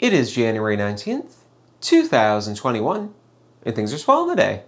It is January 19th, 2021, and things are swell today.